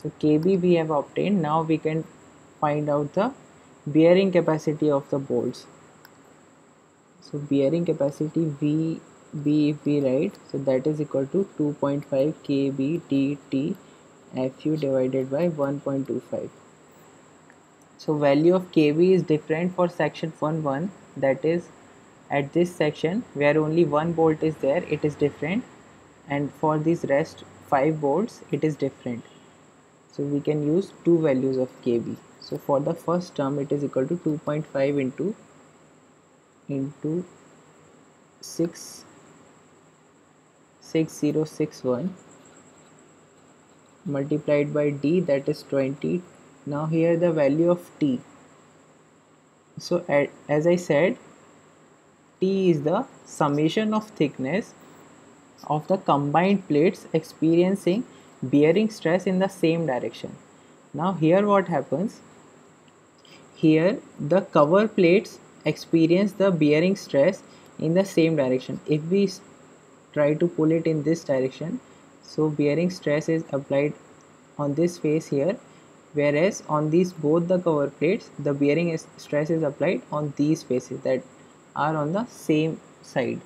so kb we have obtained. Now we can find out the bearing capacity of the bolts. So bearing capacity v b if we write so that is equal to 2.5 kb dt fu divided by 1.25 so value of kb is different for section 1 1 that is at this section where only one bolt is there it is different. And for these rest five bolts it is different so we can use two values of kb. So for the first term it is equal to 2.5 into into 6 6061 multiplied by d that is 20 now here the value of t. So as I said T is the summation of thickness of the combined plates experiencing bearing stress in the same direction. Now here what happens? Here the cover plates experience the bearing stress in the same direction. If we try to pull it in this direction, so bearing stress is applied on this face here whereas on these both the cover plates the bearing stress is applied on these faces that are on the same side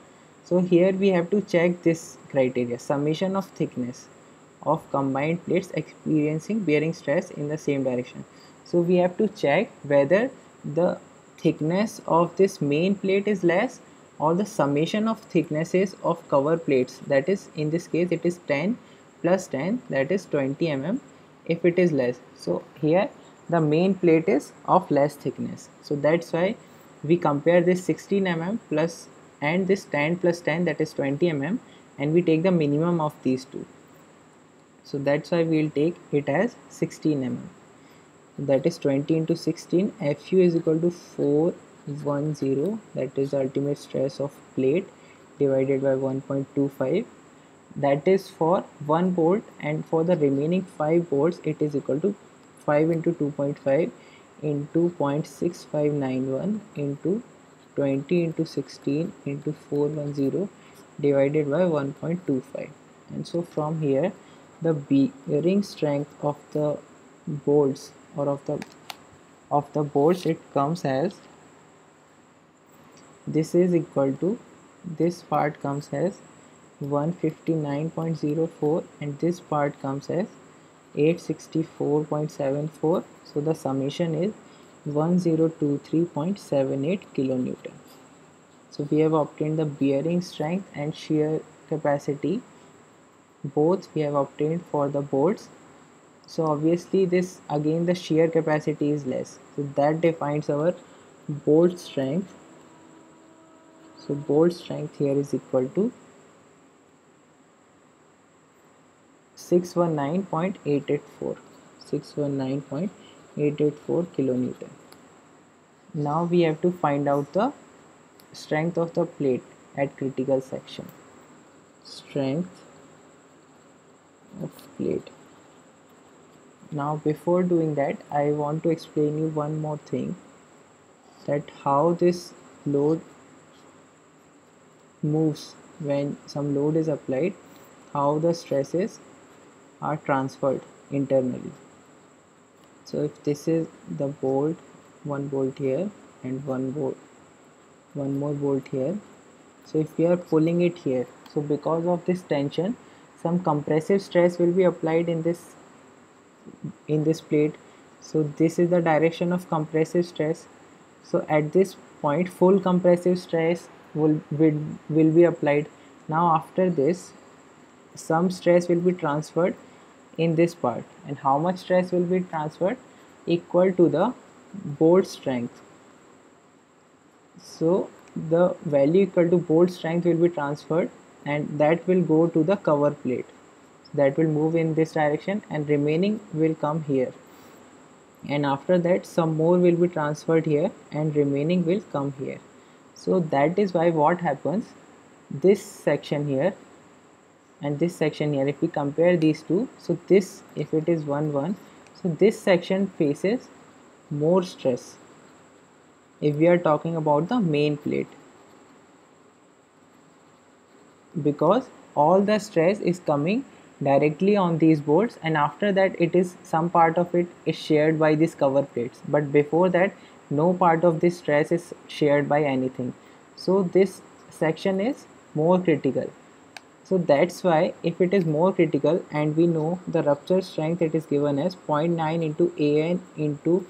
so here we have to check this criteria summation of thickness of combined plates experiencing bearing stress in the same direction. So we have to check whether the thickness of this main plate is less or the summation of thicknesses of cover plates. That is in this case it is 10 plus 10 that is 20 mm if it is less. So here the main plate is of less thickness. So that's why we compare this 16 mm plus and this 10 plus 10 that is 20 mm and we take the minimum of these two so that's why we'll take it as 16 mm. That is 20 into 16 fu is equal to 410 that is the ultimate stress of plate divided by 1.25 that is for one bolt and for the remaining five bolts it is equal to 5 into 2.5 into 0.6591 into 20 into 16 into 410 divided by 1.25 and so from here the bearing strength of the bolts or of the of the bolts it comes as this is equal to this part comes as 159.04 and this part comes as 864.74 so the summation is 1023.78 kilonewton so we have obtained the bearing strength and shear capacity both we have obtained for the bolts so obviously this again the shear capacity is less. So that defines our bolt strength. So bolt strength here is equal to 619.884 619.884 kilonewton. Now we have to find out the strength of the plate at critical section. Strength of plate now before doing that I want to explain you one more thing that how this load moves when some load is applied how the stresses are transferred internally. So if this is the bolt one bolt here and one bolt one more bolt here. So if we are pulling it here so because of this tension some compressive stress will be applied in this in this plate. So this is the direction of compressive stress. So at this point full compressive stress will will, will be applied. Now after this some stress will be transferred in this part. And how much stress will be transferred? Equal to the bolt strength. So the value equal to bolt strength will be transferred and that will go to the cover plate. That will move in this direction and remaining will come here. And after that some more will be transferred here and remaining will come here. So that is why what happens this section here and this section here if we compare these two so this if it is 1 1 so this section faces more stress. If we are talking about the main plate because all the stress is coming directly on these bolts and after that it is some part of it is shared by these cover plates. But before that no part of this stress is shared by anything. So this section is more critical. So that's why if it is more critical and we know the rupture strength it is given as 0.9 into an into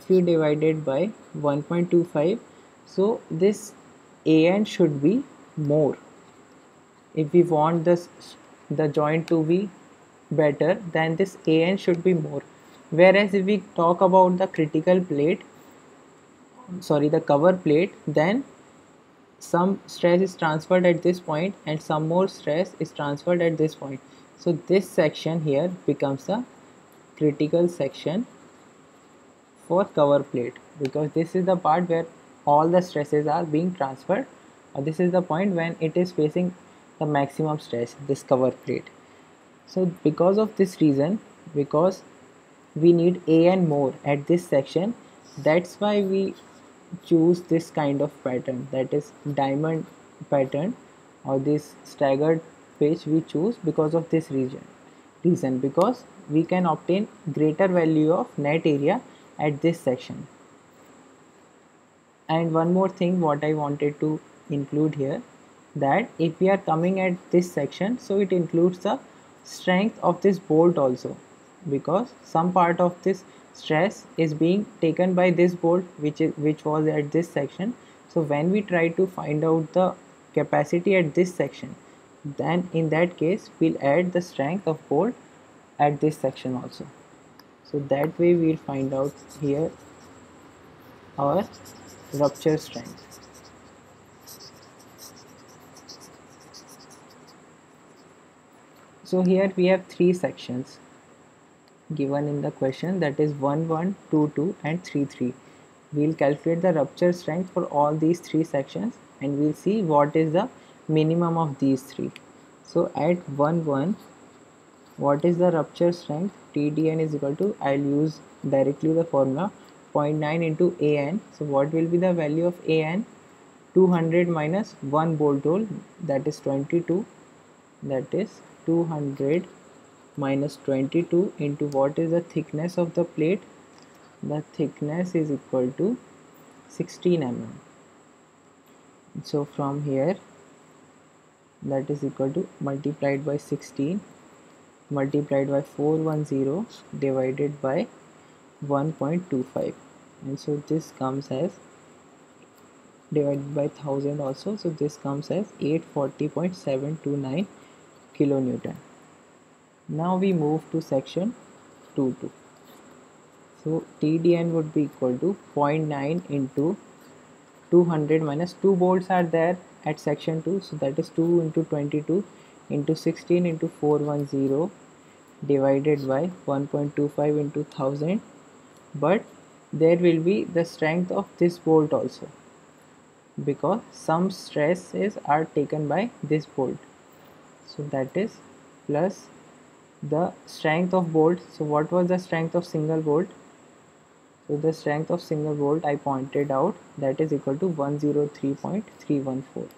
fu divided by 1.25 so this an should be more if we want this the joint to be better then this an should be more. Whereas if we talk about the critical plate sorry the cover plate then some stress is transferred at this point and some more stress is transferred at this point. So this section here becomes a critical section for cover plate because this is the part where all the stresses are being transferred. Or this is the point when it is facing the maximum stress this cover plate so because of this reason because we need a and more at this section that's why we choose this kind of pattern that is diamond pattern or this staggered pitch we choose because of this region reason because we can obtain greater value of net area at this section. And one more thing what I wanted to include here that if we are coming at this section so it includes the strength of this bolt also. Because some part of this stress is being taken by this bolt which is which was at this section. So when we try to find out the capacity at this section then in that case we'll add the strength of bolt at this section also. So that way we'll find out here our rupture strength so here we have three sections given in the question that is 1 1 2 2 and 3 3 we'll calculate the rupture strength for all these three sections and we'll see what is the minimum of these three. So at 1 1 what is the rupture strength? Tdn is equal to i'll use directly the formula 0.9 into an. So what will be the value of an? 200 minus 1 bolt hole that is 22 that is 200 minus 22 into what is the thickness of the plate? The thickness is equal to 16 mm. So from here that is equal to multiplied by 16 multiplied by 410 divided by 1.25 and so this comes as divided by 1000 also. So this comes as 840.729 kilonewton. Now we move to section 2 2 so TDN would be equal to 0.9 into 200 minus 2 bolts are there at section 2 so that is 2 into 22 into 16 into 410 divided by 1.25 into 1000 but there will be the strength of this bolt also because some stresses are taken by this bolt so that is plus the strength of bolt. So what was the strength of single bolt? So the strength of single bolt I pointed out that is equal to 103.314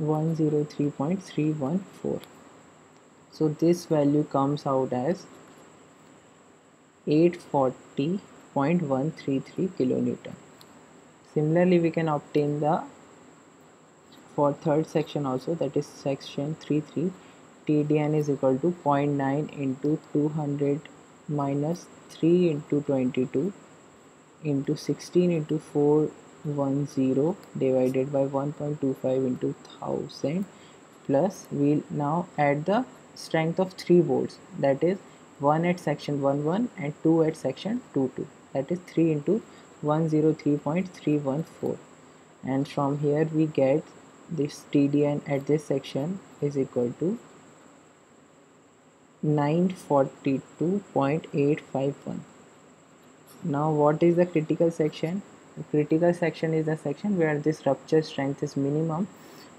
103.314 so this value comes out as 840.133 kilonewton. Similarly we can obtain the for third section also that is section 33 TDN is equal to 0.9 into 200 minus 3 into 22 into 16 into 410 divided by 1.25 into 1000 plus we'll now add the strength of 3 bolts that is 1 at section 11 and 2 at section 22 that is 3 into 103.314 and from here we get this TDN at this section is equal to 942.851 now what is the critical section? The critical section is the section where this rupture strength is minimum.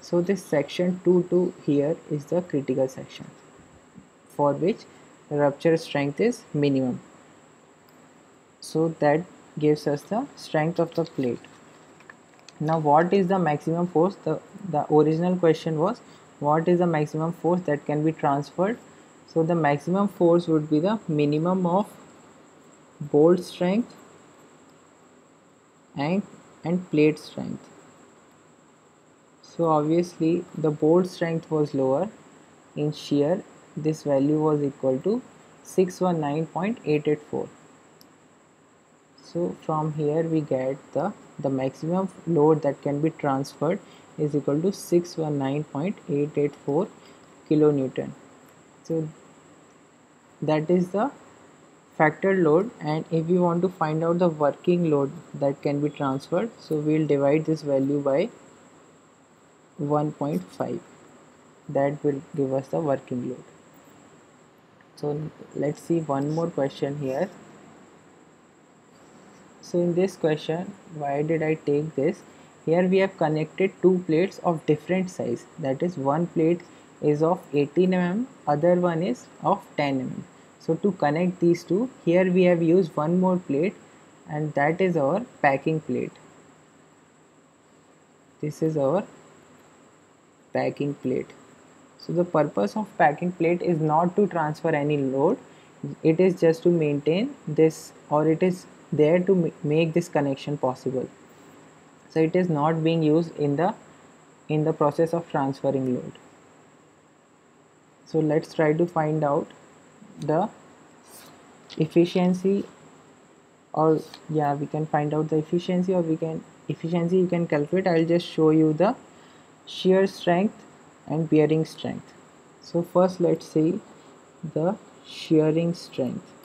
So this section 2 to here is the critical section for which rupture strength is minimum. So that gives us the strength of the plate now what is the maximum force? The the original question was what is the maximum force that can be transferred? So the maximum force would be the minimum of bolt strength and and plate strength. So obviously the bolt strength was lower in shear. This value was equal to 619.884 so from here we get the the maximum load that can be transferred is equal to 619.884 kilonewton. So that is the factor load. And if we want to find out the working load that can be transferred so we'll divide this value by 1.5 that will give us the working load. So let's see one more question here so in this question why did I take this? Here we have connected two plates of different size. That is one plate is of 18 mm other one is of 10 mm so to connect these two here we have used one more plate and that is our packing plate. This is our packing plate. So the purpose of packing plate is not to transfer any load. It is just to maintain this or it is there to make this connection possible. So it is not being used in the in the process of transferring load. So let's try to find out the efficiency or yeah we can find out the efficiency or we can efficiency you can calculate. I'll just show you the shear strength and bearing strength. So first let's see the shearing strength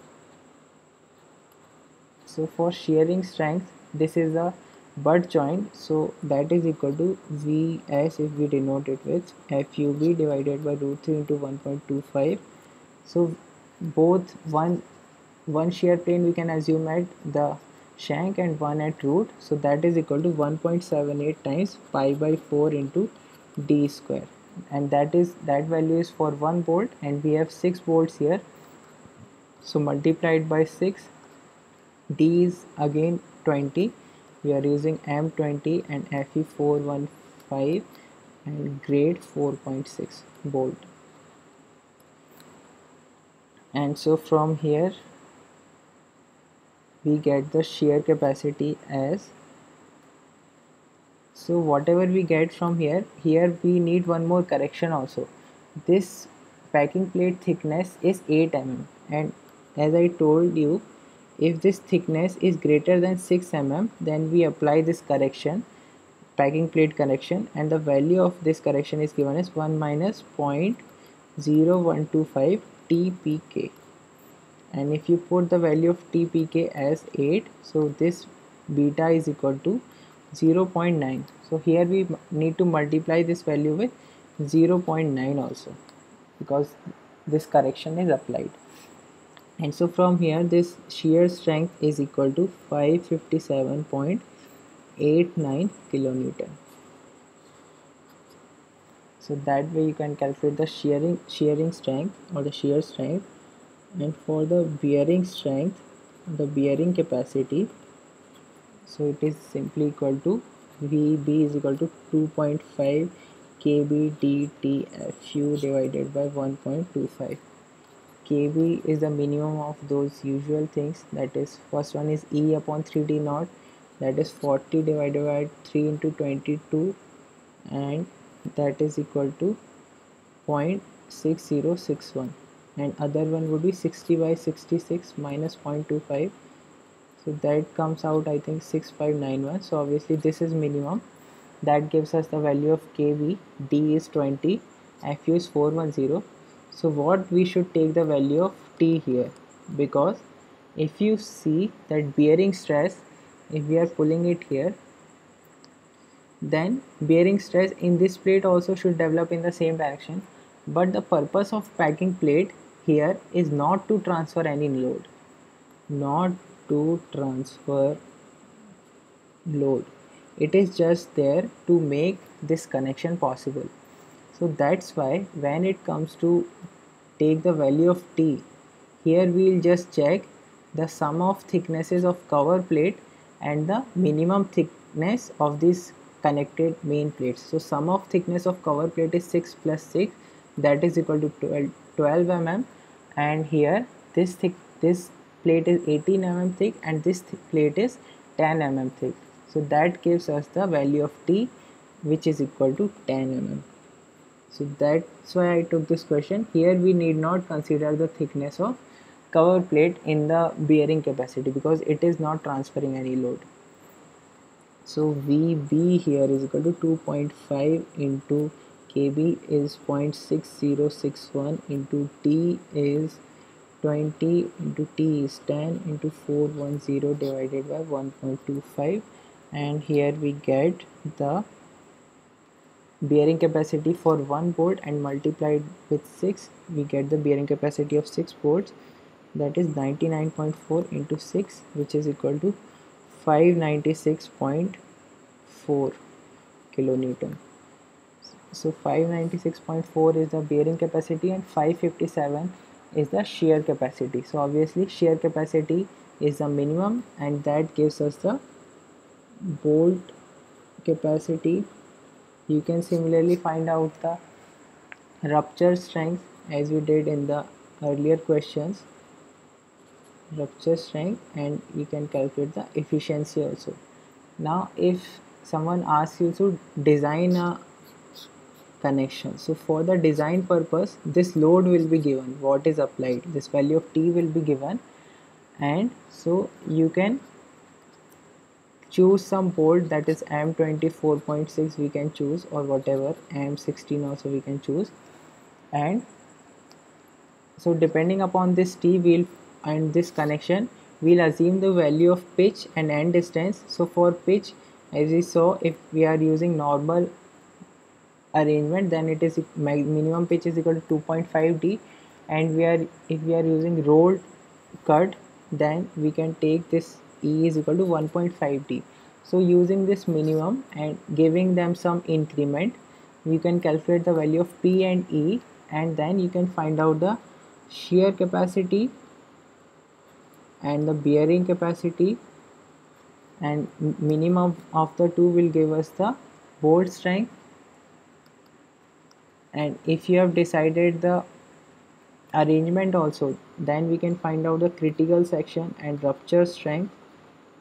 so for shearing strength this is a butt joint. So that is equal to Vs if we denote it with FUB divided by root 3 into 1.25 so both one one shear plane we can assume at the shank and one at root. So that is equal to 1.78 times pi by 4 into d square. And that is that value is for one bolt and we have six bolts here. So multiplied by 6 d is again 20 we are using m20 and fe 415 and grade 4.6 bolt. And so from here we get the shear capacity as so whatever we get from here here we need one more correction also. This packing plate thickness is 8 mm and as I told you if this thickness is greater than 6 mm then we apply this correction packing plate correction and the value of this correction is given as 1 minus 0.0125 TPK and if you put the value of tpk as 8 so this beta is equal to 0.9 so here we need to multiply this value with 0.9 also because this correction is applied and so from here this shear strength is equal to 557.89 kilonewton. So that way you can calculate the shearing shearing strength or the shear strength. And for the bearing strength the bearing capacity so it is simply equal to VB is equal to 2.5 kb dtfu divided by 1.25 kb is the minimum of those usual things. That is first one is e upon 3d naught. That is 40 divided by 3 into 22 and that is equal to 0.6061 and other one would be 60 by 66 minus 0.25 so that comes out I think 6591 so obviously this is minimum. That gives us the value of kb D is 20 FU is 410 so what we should take the value of T here? Because if you see that bearing stress if we are pulling it here then bearing stress in this plate also should develop in the same direction. But the purpose of packing plate here is not to transfer any load. Not to transfer load. It is just there to make this connection possible so that's why when it comes to take the value of t here we'll just check the sum of thicknesses of cover plate and the minimum thickness of this connected main plates so sum of thickness of cover plate is 6 plus 6 that is equal to 12, 12 mm. And here this thick this plate is 18 mm thick and this plate is 10 mm thick. So that gives us the value of t which is equal to 10 mm so that's why I took this question. Here we need not consider the thickness of cover plate in the bearing capacity because it is not transferring any load. So VB here is equal to 2.5 into KB is 0.6061 into T is 20 into T is 10 into 410 divided by 1.25 and here we get the bearing capacity for one bolt and multiplied with 6 we get the bearing capacity of 6 bolts that is 99.4 into 6 which is equal to 596.4 kilonewton. So 596.4 is the bearing capacity and 557 is the shear capacity. So obviously shear capacity is the minimum and that gives us the bolt capacity you can similarly find out the rupture strength as we did in the earlier questions. Rupture strength and you can calculate the efficiency also. Now if someone asks you to design a connection so for the design purpose this load will be given. What is applied? This value of t will be given. And so you can choose some bolt that is m24.6 we can choose or whatever m16 also we can choose. And so depending upon this t wheel and this connection we'll assume the value of pitch and end distance. So for pitch as we saw if we are using normal arrangement then it is minimum pitch is equal to 2.5 d. And we are if we are using rolled cut then we can take this E is equal to 1.5t. So using this minimum and giving them some increment, you can calculate the value of P and E and then you can find out the shear capacity and the bearing capacity. And minimum of the two will give us the bolt strength. And if you have decided the arrangement also then we can find out the critical section and rupture strength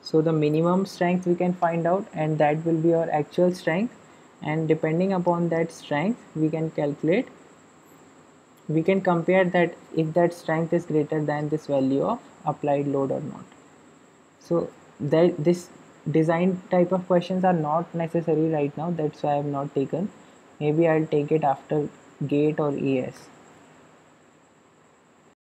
so the minimum strength we can find out and that will be our actual strength. And depending upon that strength we can calculate. We can compare that if that strength is greater than this value of applied load or not. So that this design type of questions are not necessary right now. That's why I have not taken. Maybe I'll take it after gate or ES